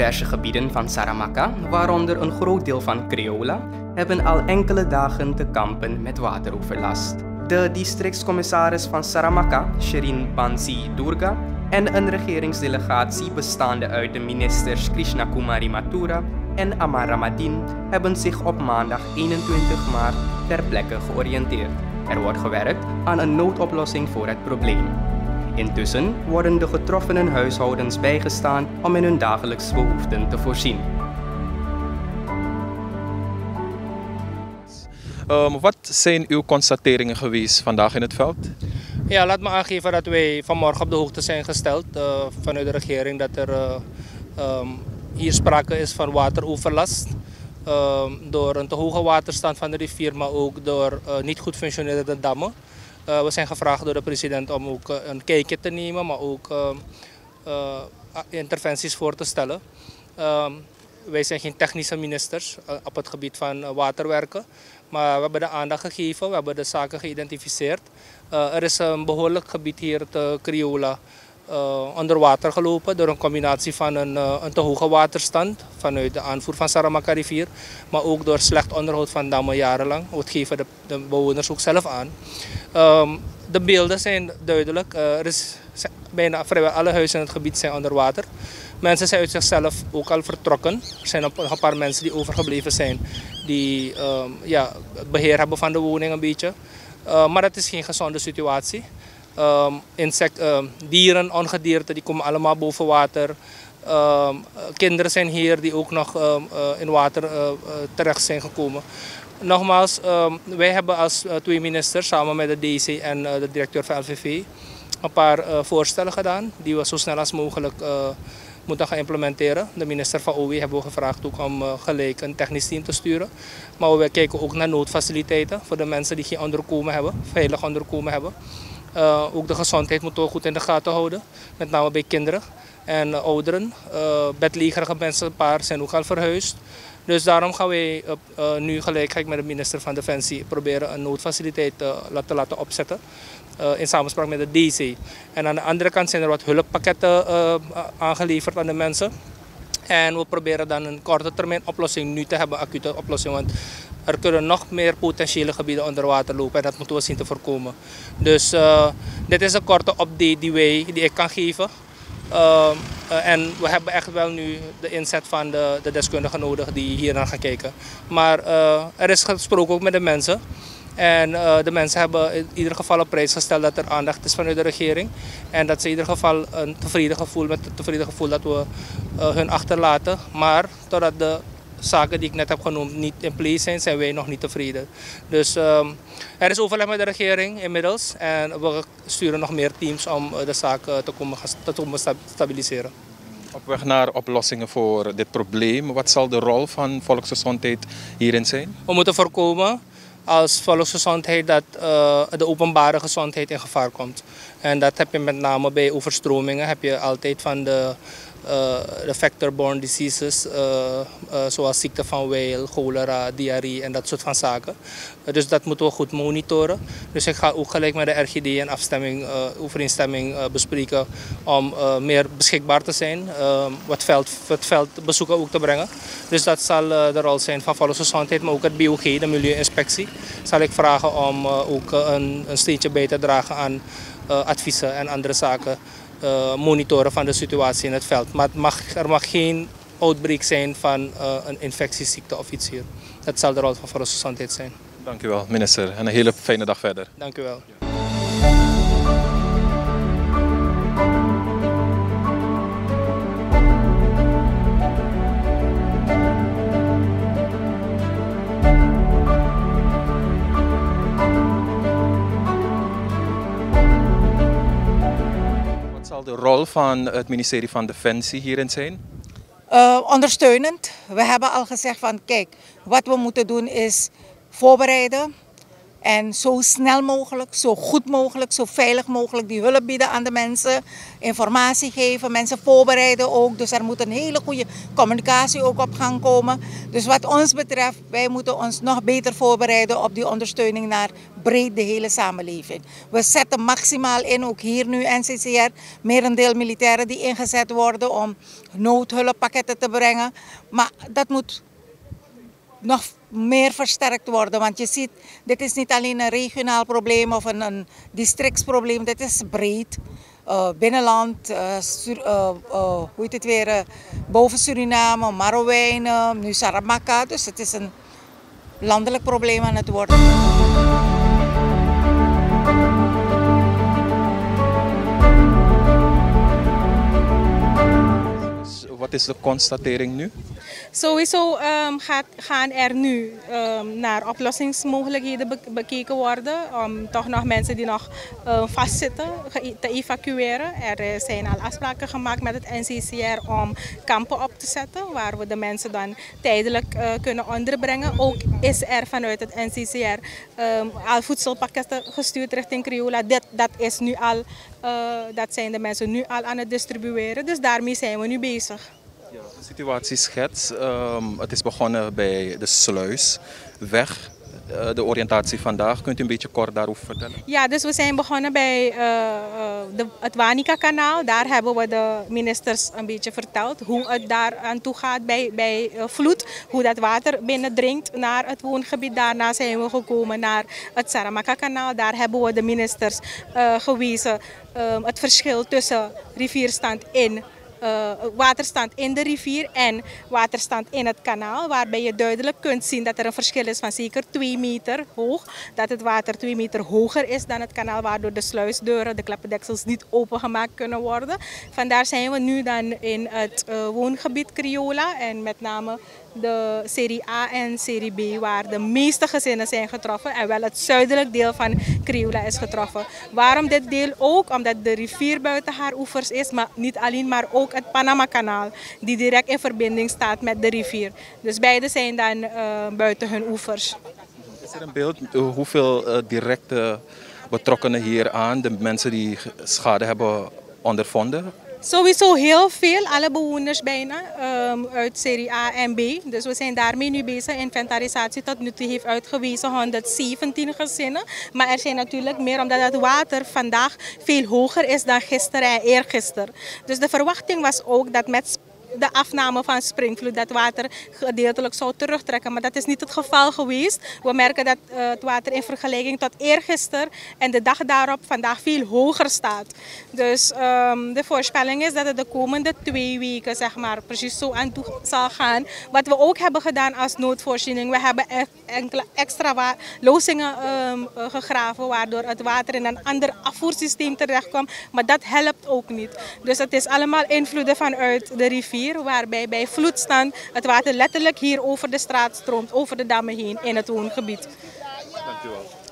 Diverse gebieden van Saramaka, waaronder een groot deel van Creola, hebben al enkele dagen te kampen met wateroverlast. De districtscommissaris van Saramaka, Sherin Bansi Durga, en een regeringsdelegatie bestaande uit de ministers Krishna Kumari Mathura en Amar Ramadin hebben zich op maandag 21 maart ter plekke georiënteerd. Er wordt gewerkt aan een noodoplossing voor het probleem. Intussen worden de getroffenen huishoudens bijgestaan om in hun dagelijkse behoeften te voorzien. Um, wat zijn uw constateringen geweest vandaag in het veld? Ja, laat me aangeven dat wij vanmorgen op de hoogte zijn gesteld uh, vanuit de regering dat er uh, um, hier sprake is van wateroverlast. Uh, door een te hoge waterstand van de rivier, maar ook door niet goed functionerende dammen. We zijn gevraagd door de president om ook een kijkje te nemen, maar ook interventies voor te stellen. Ehm, wij zijn geen technische ministers op het gebied van waterwerken. Maar we hebben de aandacht gegeven, we hebben de zaken geïdentificeerd. Er is een behoorlijk gebied hier te Criolla uh, onder water gelopen door een combinatie van een, een te hoge waterstand vanuit de aanvoer van Saramaka rivier, maar ook door slecht onderhoud van dammen jarenlang. Dat geven de, de bewoners ook zelf aan. Um, de beelden zijn duidelijk. er is bijna vrijwel alle huizen in het gebied zijn onder water. Mensen zijn uit zichzelf ook al vertrokken. Er zijn een paar mensen die overgebleven zijn, die um, ja, beheer hebben van de woning een beetje. Uh, maar het is geen gezonde situatie. Um, insect, dieren, ongedierte, die komen allemaal boven water. Um, kinderen zijn hier die ook nog uh, in water uh, terecht zijn gekomen. Nogmaals, wij hebben als twee ministers samen met de DC en de directeur van LVV een paar voorstellen gedaan die we zo snel als mogelijk moeten gaan implementeren. De minister van OW hebben we gevraagd ook om gelijk een technisch team te sturen. Maar we kijken ook naar noodfaciliteiten voor de mensen die geen onderkomen hebben, veilig onderkomen hebben. Ook de gezondheid moeten we goed in de gaten houden, met name bij kinderen en uh, ouderen. Uh, bedlegerige mensen, een paar zijn ook al verhuisd. Dus daarom gaan wij nu gelijk met de minister van Defensie proberen een noodfaciliteit te laten opzetten. Uh, in samenspraak met de DC. En aan de andere kant zijn er wat hulppakketten uh, aangeleverd aan de mensen. En we proberen dan een korte termijn oplossing nu te hebben, acute oplossing. Want er kunnen nog meer potentiële gebieden onder water lopen en dat moeten we zien te voorkomen. Dus uh, dit is een korte update die, wij, die ik kan geven. Uh, uh, en we hebben echt wel nu de inzet van de, de deskundigen nodig die hier naar gaan kijken. Maar er is gesproken ook met de mensen. En uh, de mensen hebben in ieder geval op prijs gesteld dat er aandacht is vanuit de regering. En dat ze in ieder geval een tevreden gevoel, met een tevreden gevoel dat we hun achterlaten. Maar totdat de zaken die ik net heb genoemd niet in place zijn, zijn wij nog niet tevreden. Dus um, er is overleg met de regering inmiddels. En we sturen nog meer teams om de zaken te komen, te komen stabiliseren. Op weg naar oplossingen voor dit probleem. Wat zal de rol van volksgezondheid hierin zijn? We moeten voorkomen als volksgezondheid dat uh, de openbare gezondheid in gevaar komt. En dat heb je met name bij overstromingen, heb je altijd van de de vector-borne diseases, uh, uh, zoals ziekte van Weil, cholera, diarree en dat soort van zaken. dus dat moeten we goed monitoren. Dus ik ga ook gelijk met de RGD een afstemming, overeenstemming bespreken om meer beschikbaar te zijn, wat, veld, wat veldbezoeken ook te brengen. Dus dat zal de rol zijn van volksgezondheid, maar ook het BOG, de Milieuinspectie. Zal ik vragen om ook een, een steentje bij te dragen aan adviezen en andere zaken uh, monitoren van de situatie in het veld. Maar mag, er mag geen outbreak zijn van uh, een infectieziekte of iets hier. Dat zal de rol van volksgezondheid zijn. Dank u wel, minister. En een hele fijne dag verder. Dank u wel. Rol van het ministerie van Defensie hierin zijn? Uh, ondersteunend. We hebben al gezegd van kijk, wat we moeten doen is voorbereiden, En zo snel mogelijk, zo goed mogelijk, zo veilig mogelijk die hulp bieden aan de mensen. Informatie geven, mensen voorbereiden ook. Dus er moet een hele goede communicatie ook op gang komen. Dus wat ons betreft, wij moeten ons nog beter voorbereiden op die ondersteuning naar breed de hele samenleving. We zetten maximaal in, ook hier nu NCCR, merendeel militairen die ingezet worden om noodhulppakketten te brengen. Maar dat moet nog meer versterkt worden. Want je ziet, dit is niet alleen een regionaal probleem of een, een districtsprobleem, dit is breed. Uh, binnenland, Sur, uh, hoe heet het weer, boven Suriname, Marowijnen, nu Saramaka. Dus het is een landelijk probleem aan het worden. Wat is de constatering nu? Sowieso um, gaat, gaan er nu um, naar oplossingsmogelijkheden be bekeken worden. Om toch nog mensen die nog vastzitten te evacueren. Er zijn al afspraken gemaakt met het NCCR om kampen op te zetten. Waar we de mensen dan tijdelijk uh, kunnen onderbrengen. Ook is er vanuit het NCCR al voedselpakketten gestuurd richting Criolla. Dat, dat is nu al, uh, dat zijn de mensen nu al aan het distribueren. Dus daarmee zijn we nu bezig. Situatieschets. Um, het is begonnen bij de sluisweg. Uh, de oriëntatie vandaag. Kunt u een beetje kort daarover vertellen? Ja, dus we zijn begonnen bij uh, de, het Wanika-kanaal. Daar hebben we de ministers een beetje verteld hoe het daar aan toe gaat bij, bij vloed. Hoe dat water binnendringt naar het woongebied. Daarna zijn we gekomen naar het Saramaka-kanaal. Daar hebben we de ministers gewezen het verschil tussen rivierstand in uh, waterstand in de rivier en waterstand in het kanaal. Waarbij je duidelijk kunt zien dat er een verschil is van zeker 2 meter hoog. Dat het water 2 meter hoger is dan het kanaal waardoor de sluisdeuren, de klappendeksels niet opengemaakt kunnen worden. Vandaar zijn we nu dan in het uh, woongebied Criola en met name de serie A en serie B waar de meeste gezinnen zijn getroffen en wel het zuidelijk deel van Criolla is getroffen. Waarom dit deel ook? Omdat de rivier buiten haar oevers is, maar niet alleen, maar ook het Panama-kanaal die direct in verbinding staat met de rivier. Dus beide zijn dan uh, buiten hun oevers. Is er een beeld hoeveel uh, directe betrokkenen hier aan, de mensen die schade hebben ondervonden? Sowieso heel veel, alle bewoners bijna, um, uit serie A en B. Dus we zijn daarmee nu bezig. Inventarisatie tot nu toe heeft uitgewezen 117 gezinnen. Maar er zijn natuurlijk meer, omdat het water vandaag veel hoger is dan gisteren en eergisteren. Dus de verwachting was ook dat met de afname van springvloed, dat water gedeeltelijk zou terugtrekken. Maar dat is niet het geval geweest. We merken dat uh, het water in vergelijking tot eergisteren en de dag daarop vandaag veel hoger staat. Dus um, de voorspelling is dat het de komende twee weken zeg maar, precies zo aan toe zal gaan. Wat we ook hebben gedaan als noodvoorziening, we hebben e-, enkele extra lozingen um, gegraven waardoor het water in een ander afvoersysteem terechtkomt. Maar dat helpt ook niet. Dus het is allemaal invloeden vanuit de rivier waarbij bij vloedstand het water letterlijk hier over de straat stroomt, over de dammen heen in het woongebied.